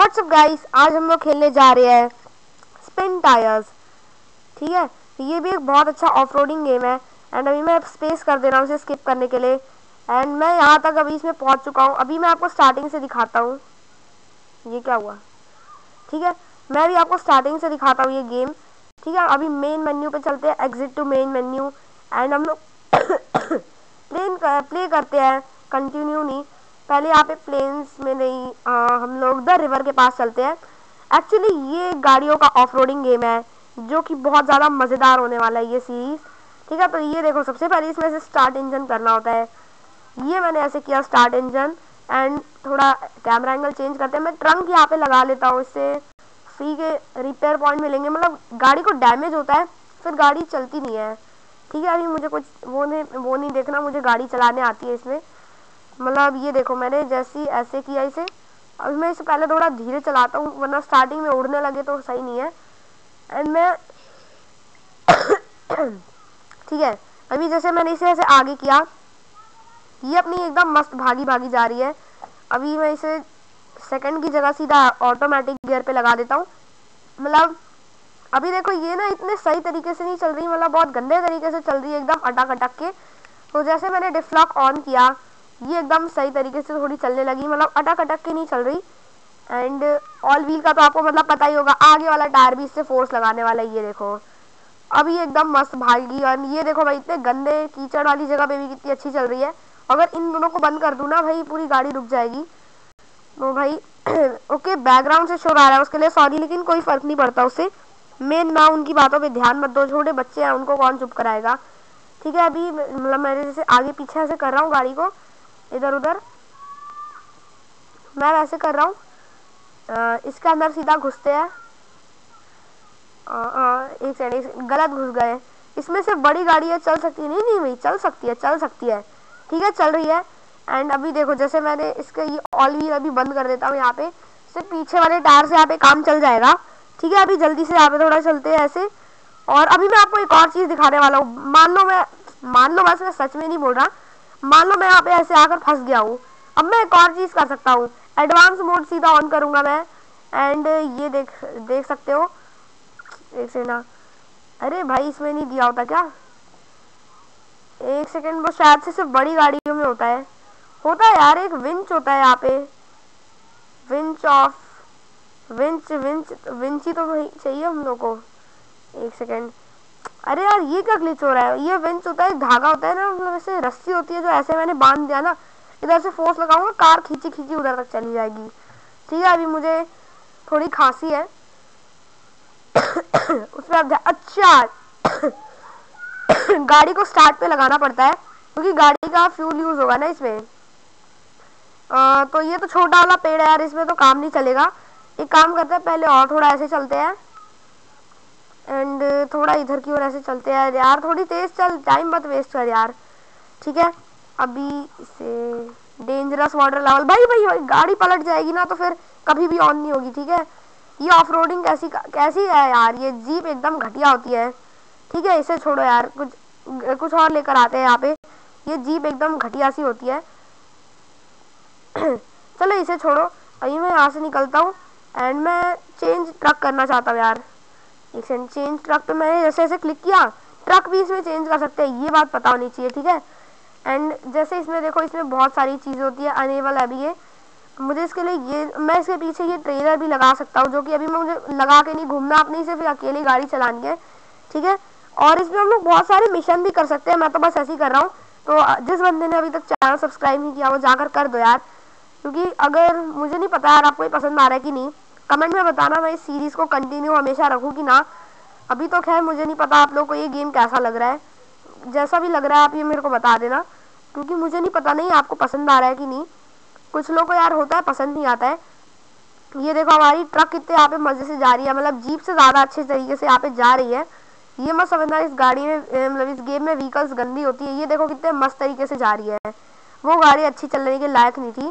WhatsApp guys आज हम लोग खेलने जा रहे हैं स्पिन टायर्स ठीक है? ये भी एक बहुत अच्छा ऑफ़ गेम है। एंड अभी मैं स्पेस कर दे रहा हूँ इसे स्किप करने के लिए। एंड मैं यहाँ तक अभी इसमें पहुँच चुका हूँ। अभी मैं आपको स्टार्टिंग से दिखाता हूँ। ये क्या हुआ? ठीक है? मैं भी आपको स्टार्टिंग से दिखाता हूँ ये गेम ठीक है? अभी मेन मेन्यू पे चलते हैं। Exit to main menu and हम लोग प्ले करते हैं। कंटिन्यू नहीं। पहले यहाँ पे प्लेन्स में नहीं आ, हम लोग द रिवर के पास चलते हैं। एक्चुअली ये गाड़ियों का ऑफ़ गेम है जो कि बहुत ज़्यादा मज़ेदार होने वाला है ये सीरीज़ ठीक है तो ये देखो सबसे पहले इसमें से स्टार्ट इंजन करना होता है। ये मैंने ऐसे किया स्टार्ट इंजन एंड थोड़ा कैमरा एंगल चेंज करते हैं। मैं ट्रंक यहाँ पे लगा लेता हूँ इससे। फ्री के रिपेयर पॉइंट मिलेंगे। मतलब गाड़ी को डैमेज होता है फिर गाड़ी चलती नहीं है। ठीक है अभी मुझे कुछ वो नहीं वो नहीं देखना मुझे गाड़ी चलाने आती है इसमें। मतलब ये देखो मैंने जैसी, ऐसे किया इसे। अभी मैं इसे पहले थोड़ा धीरे चलाता हूँ, वरना स्टार्टिंग में उड़ने लगे तो सही नहीं है। एंड मैं ठीक है, अभी जैसे मैंने इसे ऐसे आगे किया, ये अपनी एकदम मस्त भागी भागी जा रही है। अभी मैं इसे सेकंड की जगह सीधा ऑटोमेटिक गियर पे लगा देता हूँ। मतलब अभी देखो ये ना इतने सही तरीके से नहीं चल रही मतलब बहुत गंदे तरीके से चल रही है, एकदम अटक अटक के। तो जैसे मैंने डिफ्लॉक ऑन किया ये एकदम सही तरीके से थोड़ी चलने लगी मतलब अटक अटक के नहीं चल रही। एंड ऑल व्हील का तो आपको मतलब पता ही होगा, आगे वाला टायर भी इससे फोर्स लगाने वाला है, ये देखो। अब ये एकदम मस्त भागी और ये देखो भाई, इतने गंदे कीचड़ वाली जगह पे भी कितनी अच्छी चल रही है। अगर इन दोनों को बंद कर दूँ ना भाई, पूरी गाड़ी रुक जाएगी। तो भाई ओके बैकग्राउंड से शोर आ रहा है उसके लिए सॉरी लेकिन कोई फ़र्क नहीं पड़ता उससे मेन ना उनकी बातों पे ध्यान मत दो, छोटे बच्चे हैं, उनको कौन चुप कराएगा? ठीक है, अभी मतलब मैंने जैसे आगे पीछे ऐसे कर रहा हूँ गाड़ी को इधर उधर। मैं वैसे कर रहा हूँ। इसके अंदर सीधा घुसते हैं। एक सेकंड गलत घुस गए। इसमें से बड़ी गाड़ी है चल सकती है नहीं नहीं भाई चल सकती है, चल सकती है। ठीक है, चल रही है। एंड अभी देखो, जैसे मैंने इसके ये ऑल व्हील अभी बंद कर देता हूँ यहाँ पे। सिर्फ़ पीछे वाले टायर से यहाँ पे काम चल जाएगा। ठीक है, अभी जल्दी से यहाँ पे थोड़ा चलते हैं ऐसे। और अभी मैं आपको एक और चीज़ दिखाने वाला हूँ। मान लो मैं, मान लो बस मैं सच में नहीं बोल रहा। मान लो मैं यहाँ पे ऐसे आकर फंस गया हूँ। अब मैं एक और चीज़ कर सकता हूँ। एडवांस मोड सीधा ऑन करूँगा मैं। एंड ये देख देख सकते हो। एक सेकंड हाँ। अरे भाई, इसमें नहीं दिया होता क्या? एक सेकंड, वो शायद से सिर्फ़ बड़ी गाड़ियों में होता है। होता है यार, एक विंच होता है यहाँ पे। Winch off winch winch winch ही तो चाहिए हम लोग को। एक सेकंड। अरे यार ये क्या ग्लिच हो रहा है? ये विंच होता है धागा होता है ना मतलब ऐसे रस्सी होती है जो ऐसे मैंने बाँध दिया ना इधर से फोर्स लगाऊँगा कार खींची खींची उधर तक चली जाएगी। ठीक है अभी मुझे थोड़ी खांसी है। उसमें अब अच्छा! गाड़ी को स्टार्ट पे लगाना पड़ता है क्योंकि गाड़ी का फ्यूल यूज़ होगा ना इसमें। आ, तो ये तो छोटा वाला पेड़ है यार इसमें तो काम नहीं चलेगा। एक काम करते हैं पहले और थोड़ा ऐसे चलते हैं। एंड थोड़ा इधर की ओर ऐसे चलते हैं। यार, थोड़ी तेज चल टाइम मत वेस्ट कर यार। ठीक है? अभी इसे डेंजरस वाटर लेवल भाई भाई भाई, गाड़ी पलट जाएगी ना तो फिर कभी भी ऑन नहीं होगी, ठीक है? ये ऑफ़ रोडिंग कैसी कैसी है यार? ये जीप एकदम घटिया होती है। ठीक है? इसे छोड़ो यार। कुछ कुछ और लेकर आते हैं यहाँ पे। ये जीप एकदम घटिया सी होती है। चलो इसे छोड़ो। अभी मैं यहाँ से निकलता हूँ। एंड मैं चेंज ट्रक करना चाहता हूँ यार। सेकंड चेंज ट्रक पे मैंने जैसे जैसे क्लिक किया ट्रक भी इसमें चेंज कर सकते हैं, ये बात पता होनी चाहिए, ठीक है? एंड जैसे इसमें देखो, इसमें बहुत सारी चीज़ें होती है अनेबल है अभी ये। मुझे इसके लिए ये, मैं इसके पीछे ये ट्रेलर भी लगा सकता हूँ, जो कि अभी मैं मुझे लगा के नहीं घूमना, अपनी सिर्फ़ अकेली गाड़ी चलानी है, ठीक है? और इसमें हम लोग बहुत सारे मिशन भी कर सकते हैं, मैं तो बस ऐसे ही कर रहा हूँ। तो जिस बंदे ने अभी तक चैनल सब्सक्राइब नहीं किया, वो जाकर कर दो यार, क्योंकि अगर मुझे नहीं पता यार, आपको ये पसंद आ रहा है कि नहीं कमेंट में बताना मैं इस सीरीज़ को कंटिन्यू हमेशा रखूँ कि ना। अभी तो खैर मुझे नहीं पता आप लोग को ये गेम कैसा लग रहा है। जैसा भी लग रहा है आप ये मेरे को बता देना, क्योंकि मुझे नहीं पता, नहीं, आपको पसंद आ रहा है कि नहीं। कुछ लोग को यार होता है, पसंद नहीं आता है। ये देखो, हमारी ट्रक कितने यहाँ पे मज़े से जा रही है मतलब जीप से ज़्यादा अच्छे तरीके से यहाँ पे जा रही है। ये मत समझना, इस गाड़ी में मतलब इस गेम में व्हीकल्स गंदी होती है। ये देखो कितने मस्त तरीके से जा रही है। वो गाड़ी अच्छी चलने के लायक नहीं थी।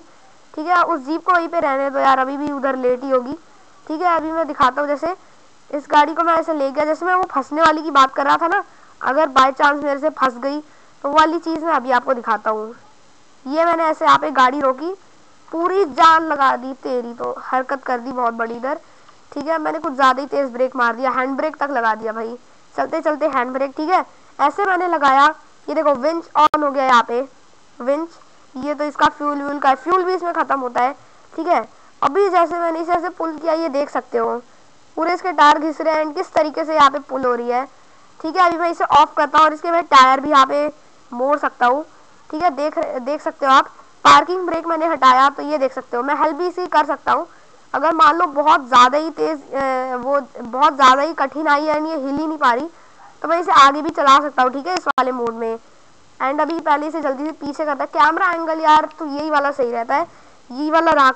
ठीक है, उस जीप को वहीं पे रहने दो यार, अभी भी उधर लेट ही होगी। ठीक है, अभी मैं दिखाता हूँ, जैसे इस गाड़ी को मैं ऐसे ले गया, जैसे मैं वो फंसने वाली की बात कर रहा था ना, अगर बाई चांस मेरे से फंस गई तो वो वाली चीज़ मैं अभी आपको दिखाता हूँ। ये मैंने ऐसे यहाँ पे गाड़ी रोकी, पूरी जान लगा दी तेरी तो हरकत कर दी बहुत बड़ी इधर। ठीक है, मैंने कुछ ज़्यादा ही तेज़ ब्रेक मार दिया हैंड ब्रेक तक लगा दिया भाई। चलते चलते हैंड ब्रेक ठीक है? ऐसे मैंने लगाया, ये देखो विंच ऑन हो गया यहाँ पे। विंच ये तो इसका फ्यूल व्यूल का फ्यूल भी इसमें ख़त्म होता है, ठीक है? अभी जैसे मैंने इसे ऐसे पुल किया, ये देख सकते हो। पूरे इसके टायर घिस रहे हैं एंड किस तरीके से यहाँ पे पुल हो रही है। ठीक है, अभी मैं इसे ऑफ़ करता हूँ और इसके मैं टायर भी यहाँ पे मोड़ सकता हूँ। ठीक है, देख देख सकते हो आप। पार्किंग ब्रेक मैंने हटाया तो ये देख सकते हो। मैं हेल्प भी इसी कर सकता हूँ। अगर मान लो बहुत ज़्यादा ही तेज़ वो बहुत ज़्यादा ही कठिन आई है, ये हिल ही नहीं पा रही तो मैं इसे आगे भी चला सकता हूँ, ठीक है, इस वाले मोड में। एंड अभी पहले इसे जल्दी से पीछे करता है। कैमरा एंगल यार तो यही वाला सही रहता है। ये वाला रहा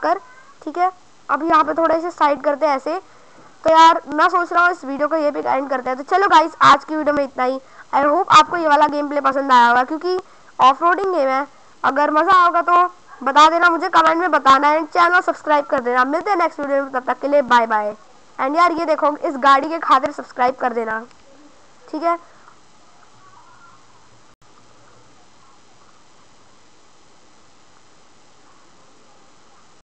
ठीक है? अब यहाँ पे थोड़ा इसे साइड करते हैं ऐसे। तो यार, मैं सोच रहा हूँ इस वीडियो को ये भी एंड करते हैं। तो चलो गाइस आज की वीडियो में इतना ही। आई होप आपको ये वाला गेम प्ले पसंद आया होगा, क्योंकि ऑफ़ रोडिंग गेम है। अगर मज़ा होगा तो बता देना, मुझे कमेंट में बताना एंड चैनल सब्सक्राइब कर देना। मिलते हैं नेक्स्ट वीडियो में, तब तक के लिए बाय बाय एंड यार, ये देखो, इस गाड़ी के खातिर सब्सक्राइब कर देना। ठीक है?